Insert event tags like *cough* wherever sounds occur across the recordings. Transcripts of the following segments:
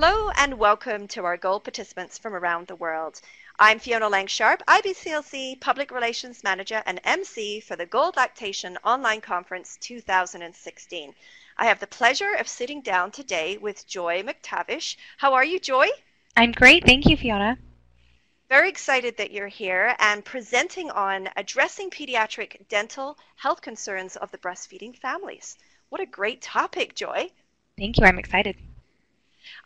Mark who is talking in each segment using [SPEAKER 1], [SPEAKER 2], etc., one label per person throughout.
[SPEAKER 1] Hello and welcome to our Gold participants from around the world. I'm Fiona Langsharp, IBCLC Public Relations Manager and MC for the Gold Lactation Online Conference 2016. I have the pleasure of sitting down today with Joy MacTavish. How are you, Joy?
[SPEAKER 2] I'm great. Thank you, Fiona.
[SPEAKER 1] Very excited that you're here and presenting on addressing pediatric dental health concerns of the breastfeeding families. What a great topic, Joy.
[SPEAKER 2] Thank you. I'm excited.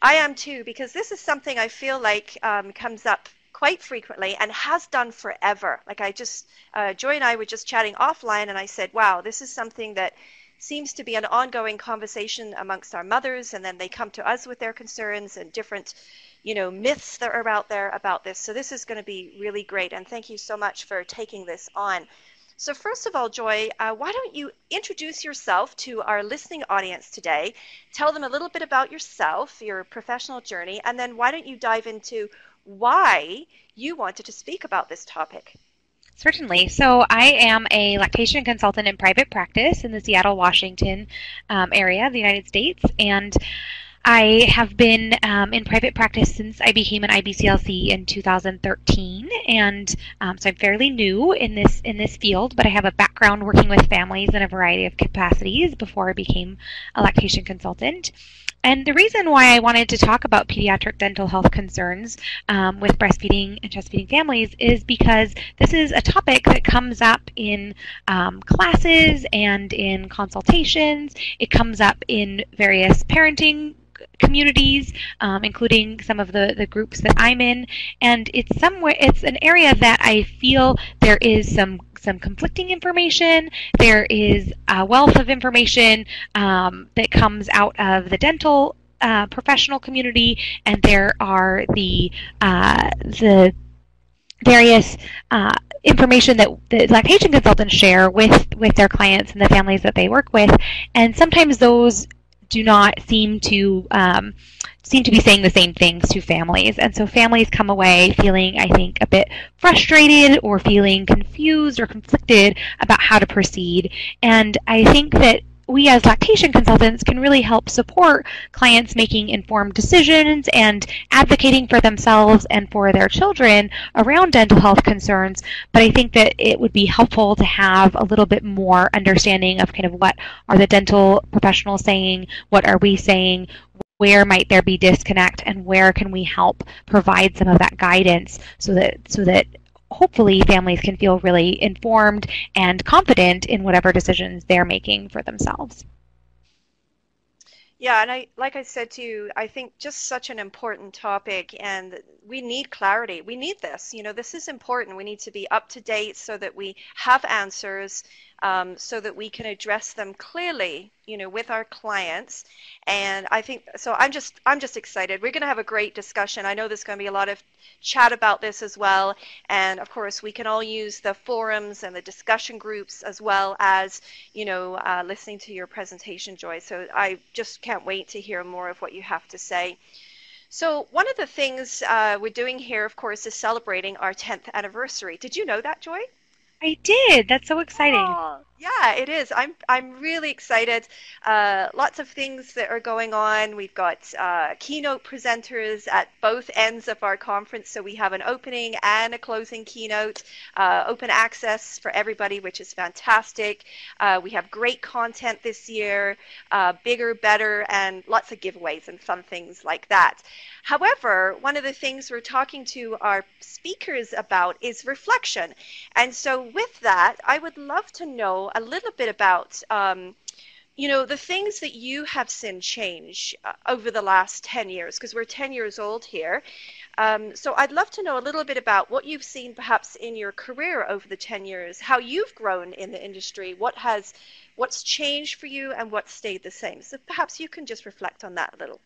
[SPEAKER 1] I am too, because this is something I feel like um, comes up quite frequently and has done forever. Like I just, uh, Joy and I were just chatting offline, and I said, wow, this is something that seems to be an ongoing conversation amongst our mothers, and then they come to us with their concerns and different, you know, myths that are out there about this. So this is going to be really great, and thank you so much for taking this on. So, first of all, Joy, uh, why don't you introduce yourself to our listening audience today? Tell them a little bit about yourself, your professional journey, and then why don't you dive into why you wanted to speak about this topic?
[SPEAKER 2] Certainly. So, I am a lactation consultant in private practice in the Seattle, Washington um, area of the United States, and I have been um, in private practice since I became an IBCLC in 2013, and um, so I'm fairly new in this in this field. But I have a background working with families in a variety of capacities before I became a lactation consultant. And the reason why I wanted to talk about pediatric dental health concerns um, with breastfeeding and breastfeeding families is because this is a topic that comes up in um, classes and in consultations. It comes up in various parenting communities, um, including some of the, the groups that I'm in. And it's somewhere it's an area that I feel there is some some conflicting information. There is a wealth of information um, that comes out of the dental uh, professional community, and there are the uh, the various uh, information that the lactation consultants share with with their clients and the families that they work with, and sometimes those do not seem to um, seem to be saying the same things to families. And so families come away feeling, I think, a bit frustrated or feeling confused or conflicted about how to proceed. And I think that we as lactation consultants can really help support clients making informed decisions and advocating for themselves and for their children around dental health concerns. But I think that it would be helpful to have a little bit more understanding of kind of what are the dental professionals saying, what are we saying, where might there be disconnect and where can we help provide some of that guidance so that so that hopefully families can feel really informed and confident in whatever decisions they're making for themselves.
[SPEAKER 1] Yeah, and I like I said to you, I think just such an important topic and we need clarity. We need this. You know, this is important. We need to be up to date so that we have answers um, so that we can address them clearly, you know, with our clients. And I think so. I'm just I'm just excited. We're going to have a great discussion. I know there's going to be a lot of chat about this as well. And of course, we can all use the forums and the discussion groups as well as you know uh, listening to your presentation, Joy. So I just can't wait to hear more of what you have to say. So one of the things uh, we're doing here, of course, is celebrating our 10th anniversary. Did you know that, Joy?
[SPEAKER 2] I did. That's so exciting.
[SPEAKER 1] Yeah, it is. I'm I'm really excited. Uh, lots of things that are going on. We've got uh, keynote presenters at both ends of our conference, so we have an opening and a closing keynote, uh, open access for everybody, which is fantastic. Uh, we have great content this year, uh, bigger, better, and lots of giveaways and fun things like that. However, one of the things we're talking to our speakers about is reflection, and so with that, I would love to know a little bit about, um, you know, the things that you have seen change uh, over the last 10 years, because we're 10 years old here. Um, so I'd love to know a little bit about what you've seen perhaps in your career over the 10 years, how you've grown in the industry, what has, what's changed for you and what stayed the same. So perhaps you can just reflect on that a little.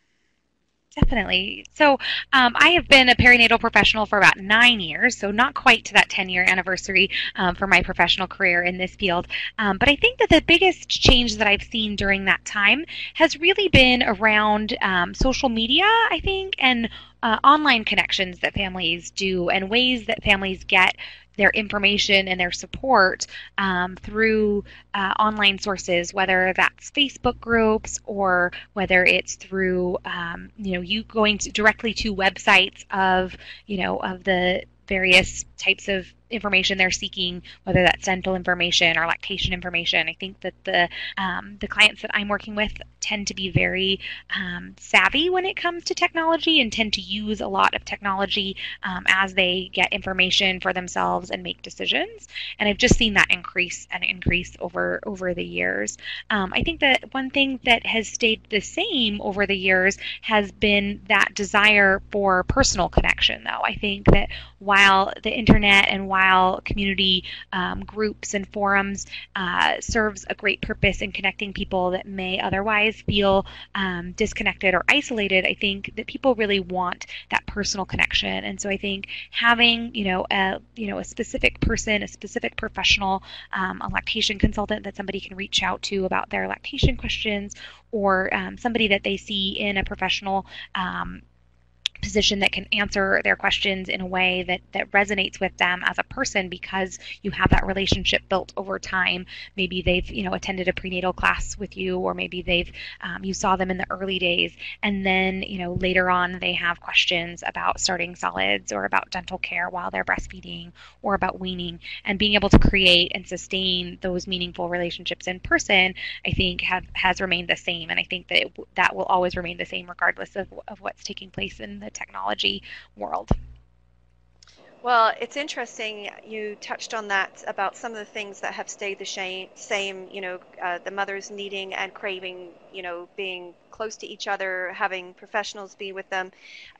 [SPEAKER 2] Definitely. So um, I have been a perinatal professional for about nine years, so not quite to that 10 year anniversary um, for my professional career in this field. Um, but I think that the biggest change that I've seen during that time has really been around um, social media, I think, and uh, online connections that families do and ways that families get their information and their support um, through uh, online sources, whether that's Facebook groups or whether it's through um, you know you going to, directly to websites of you know of the various types of information they're seeking, whether that's dental information or lactation information. I think that the um, the clients that I'm working with tend to be very um, savvy when it comes to technology and tend to use a lot of technology um, as they get information for themselves and make decisions. And I've just seen that increase and increase over over the years. Um, I think that one thing that has stayed the same over the years has been that desire for personal connection. Though I think that while the internet and while community um, groups and forums uh, serves a great purpose in connecting people that may otherwise feel um, disconnected or isolated, I think that people really want that personal connection. And so I think having, you know, a you know a specific person, a specific professional, um, a lactation consultant that somebody can reach out to about their lactation questions, or um, somebody that they see in a professional um, position that can answer their questions in a way that, that resonates with them as a person because you have that relationship built over time. Maybe they've you know attended a prenatal class with you, or maybe they've um, you saw them in the early days, and then you know later on they have questions about starting solids or about dental care while they're breastfeeding or about weaning, and being able to create and sustain those meaningful relationships in person, I think have has remained the same, and I think that it, that will always remain the same regardless of, of what's taking place in the technology world.
[SPEAKER 1] Well, it's interesting you touched on that about some of the things that have stayed the same, you know, uh, the mothers needing and craving, you know, being close to each other, having professionals be with them.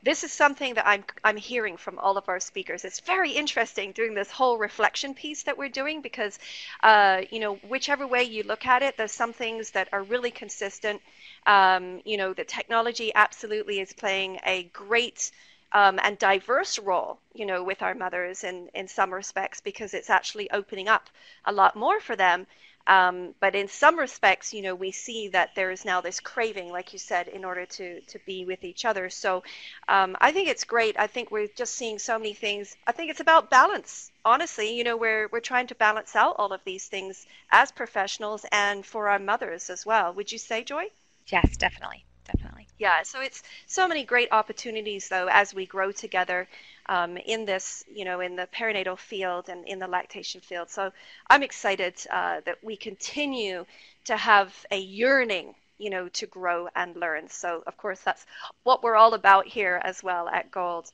[SPEAKER 1] This is something that I'm I'm hearing from all of our speakers. It's very interesting doing this whole reflection piece that we're doing because, uh, you know, whichever way you look at it, there's some things that are really consistent. Um, you know, the technology absolutely is playing a great um, and diverse role, you know, with our mothers in, in some respects because it's actually opening up a lot more for them. Um, but in some respects, you know, we see that there is now this craving, like you said, in order to to be with each other. So um, I think it's great. I think we're just seeing so many things. I think it's about balance. Honestly, you know, we're we're trying to balance out all of these things as professionals and for our mothers as well. Would you say, Joy?
[SPEAKER 2] Yes, definitely definitely.
[SPEAKER 1] Yeah, so it's so many great opportunities though as we grow together um, in this, you know, in the perinatal field and in the lactation field. So I'm excited uh, that we continue to have a yearning, you know, to grow and learn. So of course that's what we're all about here as well at Gold.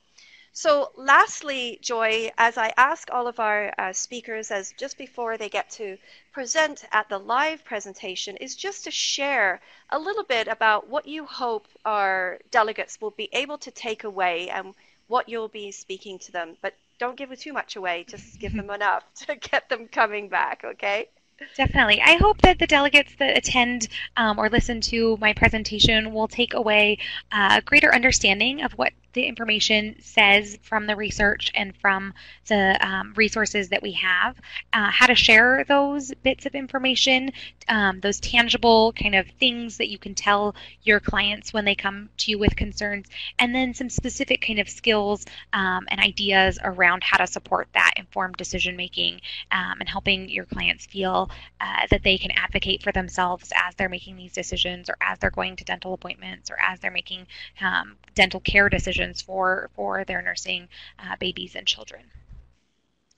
[SPEAKER 1] So lastly, Joy, as I ask all of our uh, speakers as just before they get to present at the live presentation is just to share a little bit about what you hope our delegates will be able to take away and what you'll be speaking to them. But don't give too much away, just give them *laughs* enough to get them coming back, okay?
[SPEAKER 2] Definitely. I hope that the delegates that attend um, or listen to my presentation will take away a greater understanding of what the information says from the research and from the um, resources that we have, uh, how to share those bits of information, um, those tangible kind of things that you can tell your clients when they come to you with concerns, and then some specific kind of skills um, and ideas around how to support that informed decision making um, and helping your clients feel uh, that they can advocate for themselves as they're making these decisions or as they're going to dental appointments or as they're making um, dental care decisions for for their nursing uh, babies and children.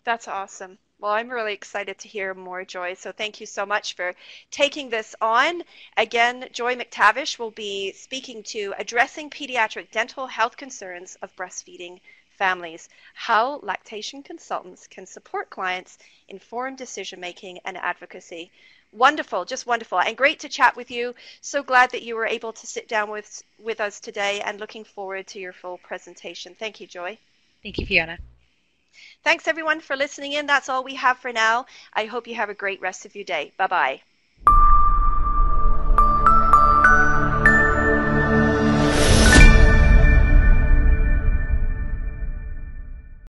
[SPEAKER 1] That's awesome. Well, I'm really excited to hear more, Joy. So thank you so much for taking this on. Again, Joy MacTavish will be speaking to addressing pediatric dental health concerns of breastfeeding families, how lactation consultants can support clients informed decision making and advocacy. Wonderful, just wonderful, and great to chat with you. So glad that you were able to sit down with with us today, and looking forward to your full presentation. Thank you, Joy.
[SPEAKER 2] Thank you, Fiona.
[SPEAKER 1] Thanks everyone for listening in. That's all we have for now. I hope you have a great rest of your day. Bye bye.